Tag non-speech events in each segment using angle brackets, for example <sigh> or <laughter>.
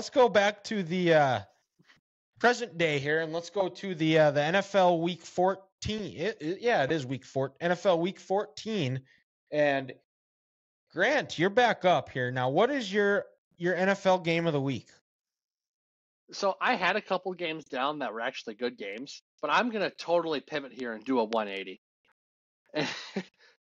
let's go back to the uh, present day here, and let's go to the uh, the NFL Week 14. It, it, yeah, it is Week 4. NFL Week 14, and Grant, you're back up here now. What is your your NFL game of the week? So I had a couple games down that were actually good games, but I'm gonna totally pivot here and do a 180. <laughs>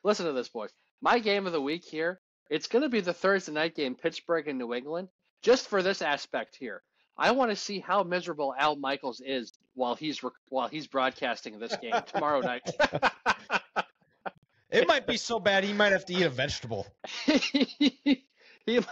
Listen to this, boys. My game of the week here, it's gonna be the Thursday night game, Pittsburgh and New England. Just for this aspect here, I want to see how miserable Al Michaels is while he's while he's broadcasting this game tomorrow night. <laughs> it might be so bad he might have to eat a vegetable. <laughs> he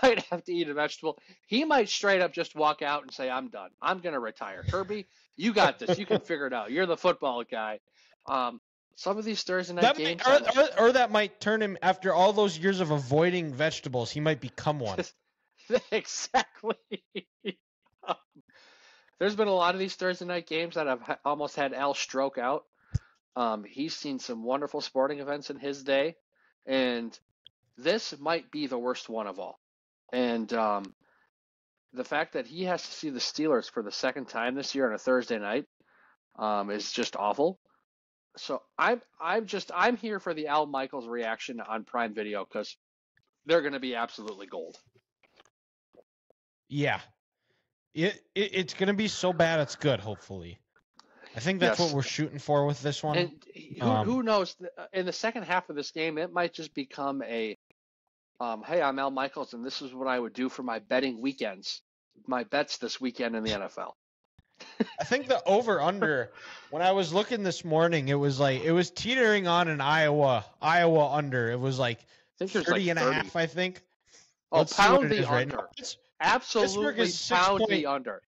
might have to eat a vegetable. He might straight up just walk out and say, "I'm done. I'm going to retire." Kirby, you got this. You can <laughs> figure it out. You're the football guy. Um, some of these Thursday night that games, might, or, or, or, that might turn him after all those years of avoiding vegetables. He might become one. <laughs> exactly. um, there's been a lot of these Thursday night games that I've almost had Al stroke out. Um, he's seen some wonderful sporting events in his day, and this might be the worst one of all. And um, the fact that he has to see the Steelers for the second time this year on a Thursday night um, is just awful. So I'm I'm just I'm here for the Al Michaels reaction on Prime Video because they're going to be absolutely gold. Yeah, it, it it's going to be so bad it's good. Hopefully, I think that's yes. what we're shooting for with this one. And who, um, who knows? In the second half of this game, it might just become a um, hey, I'm Al Michaels, and this is what I would do for my betting weekends, my bets this weekend in the NFL. <laughs> I think the over under when I was looking this morning, it was like it was teetering on an Iowa Iowa under. It was like I 30 like and 30. a half, I think. Oh, Let's pound the under. Right Absolutely pound point, the under.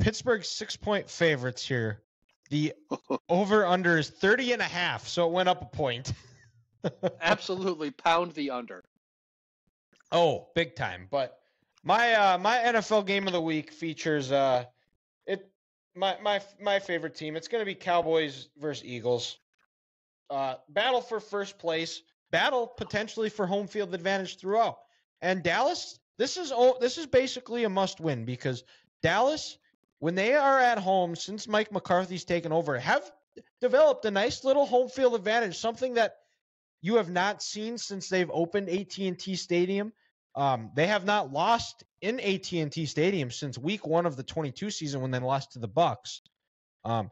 Pittsburgh's six point favorites here. The <laughs> over under is 30 and a half, so it went up a point. <laughs> Absolutely pound the under. Oh, big time. But my uh, my NFL game of the week features uh, it my my my favorite team. It's going to be Cowboys versus Eagles. Uh, battle for first place. Battle potentially for home field advantage throughout. And Dallas, this is this is basically a must win because Dallas, when they are at home since Mike McCarthy's taken over, have developed a nice little home field advantage. Something that you have not seen since they've opened AT&T Stadium. Um, they have not lost in AT&T Stadium since week one of the 22 season when they lost to the Bucs. Um,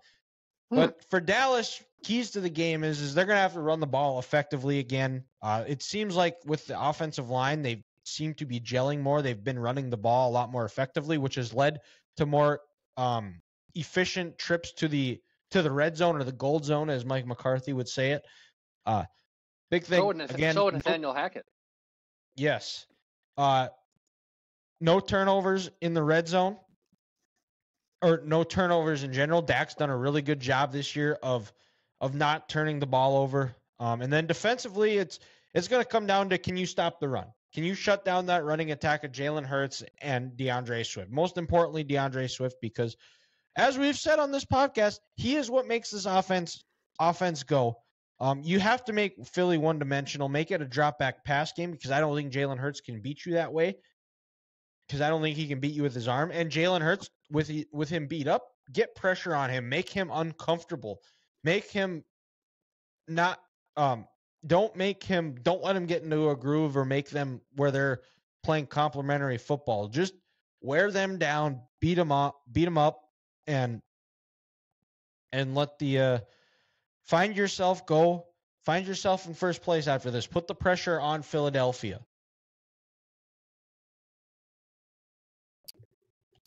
hmm. but for Dallas, keys to the game is is they're going to have to run the ball effectively again. Uh, it seems like with the offensive line, they seem to be gelling more. They've been running the ball a lot more effectively, which has led to more um, efficient trips to the to the red zone or the gold zone, as Mike McCarthy would say it. Uh, Big thing so again. So Nathaniel Hackett. Yes. Uh, no turnovers in the red zone, or no turnovers in general. Dak's done a really good job this year of of not turning the ball over. Um, and then defensively, it's it's going to come down to can you stop the run? Can you shut down that running attack of Jalen Hurts and D'Andre Swift? Most importantly, D'Andre Swift, because as we've said on this podcast, he is what makes this offense offense go. Um, you have to make Philly one dimensional, make it a drop back pass game because I don't think Jalen Hurts can beat you that way. Because I don't think he can beat you with his arm. And Jalen Hurts, with with him beat up, get pressure on him, make him uncomfortable, make him not. Um, don't make him. Don't let him get into a groove or make them where they're playing complementary football. Just wear them down, beat them up, beat them up, and and let the uh, Find yourself, go find yourself in first place after this. Put the pressure on Philadelphia.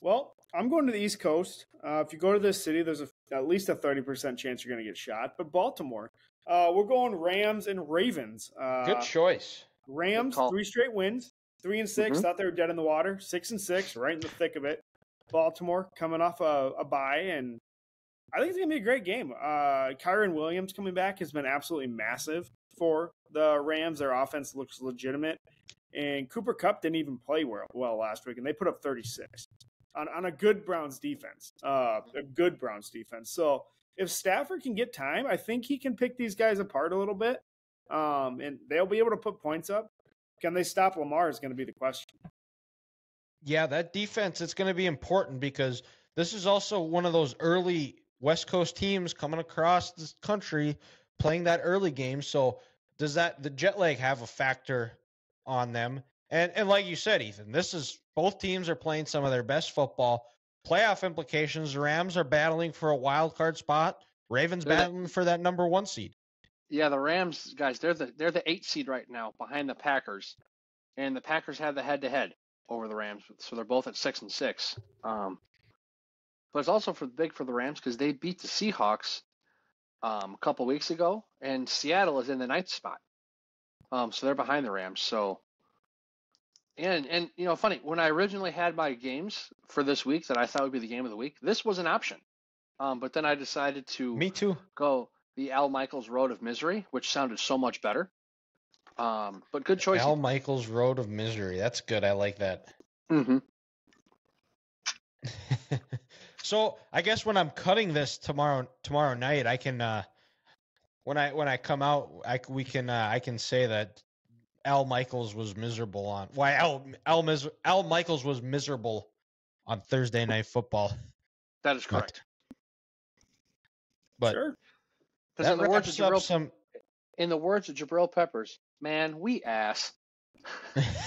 Well, I'm going to the East Coast. Uh, if you go to this city, there's a, at least a 30% chance you're going to get shot. But Baltimore, uh, we're going Rams and Ravens. Uh, Good choice. Rams, Good three straight wins, three and 6 mm-hmm. Thought they were dead in the water. Six and six, right in the thick of it. Baltimore coming off a, a bye and I think it's gonna be a great game. Uh, Kyren Williams coming back has been absolutely massive for the Rams. Their offense looks legitimate, and Cooper Kupp didn't even play well, well last week, and they put up 36 on, on a good Browns defense, uh, a good Browns defense. So if Stafford can get time, I think he can pick these guys apart a little bit, um, and they'll be able to put points up. Can they stop Lamar? Is going to be the question. yeah, that defense it's going to be important because this is also one of those early West Coast teams coming across this country playing that early game. So does that the jet lag have a factor on them? And and like you said, Ethan, this is both teams are playing some of their best football. Playoff implications: the Rams are battling for a wild card spot. Ravens They're the- battling for that number one seed. Yeah, the Rams guys, they're the they're the eight seed right now behind the Packers, and the Packers have the head to head over the Rams, so they're both at six and six. Um, but it's also for big for the Rams because they beat the Seahawks um, a couple weeks ago, and Seattle is in the ninth spot. Um, so they're behind the Rams. So, and and you know, funny when I originally had my games for this week that I thought would be the game of the week, this was an option. Um, but then I decided to Me too. go the Al Michaels Road of Misery, which sounded so much better. Um, but good choice. Al Michaels Road of Misery. That's good. I like that. hmm <laughs> so I guess when I'm cutting this tomorrow tomorrow night, I can uh when I when I come out, I we can uh, I can say that Al Michaels was miserable on why Al Al, Mis- Al Michaels was miserable on Thursday night football. That is correct. But sure. That in the words of up Jabrill, some in the words of Jabrill Peppers, man, we ass. <laughs>